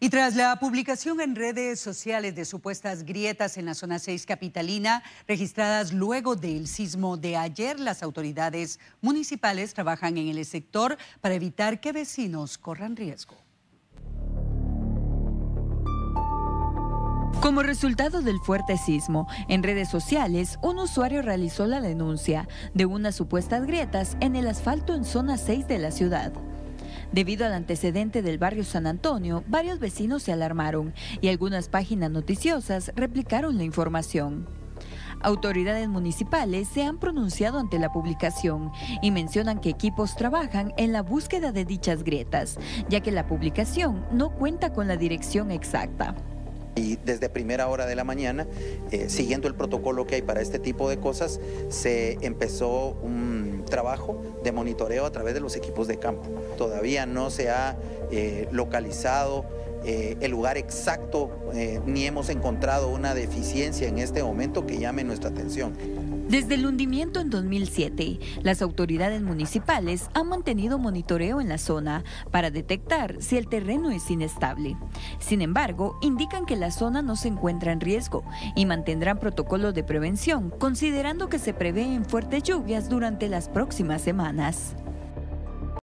Y tras la publicación en redes sociales de supuestas grietas en la zona 6 capitalina, registradas luego del sismo de ayer, las autoridades municipales trabajan en el sector para evitar que vecinos corran riesgo. Como resultado del fuerte sismo, en redes sociales, un usuario realizó la denuncia de unas supuestas grietas en el asfalto en zona 6 de la ciudad. Debido al antecedente del barrio San Antonio, varios vecinos se alarmaron y algunas páginas noticiosas replicaron la información. Autoridades municipales se han pronunciado ante la publicación y mencionan que equipos trabajan en la búsqueda de dichas grietas, ya que la publicación no cuenta con la dirección exacta. Y desde primera hora de la mañana, eh, siguiendo el protocolo que hay para este tipo de cosas, se empezó un trabajo de monitoreo a través de los equipos de campo. Todavía no se ha eh, localizado eh, el lugar exacto, ni hemos encontrado una deficiencia en este momento que llame nuestra atención. Desde el hundimiento en 2007, las autoridades municipales han mantenido monitoreo en la zona para detectar si el terreno es inestable. Sin embargo, indican que la zona no se encuentra en riesgo y mantendrán protocolos de prevención, considerando que se prevén fuertes lluvias durante las próximas semanas.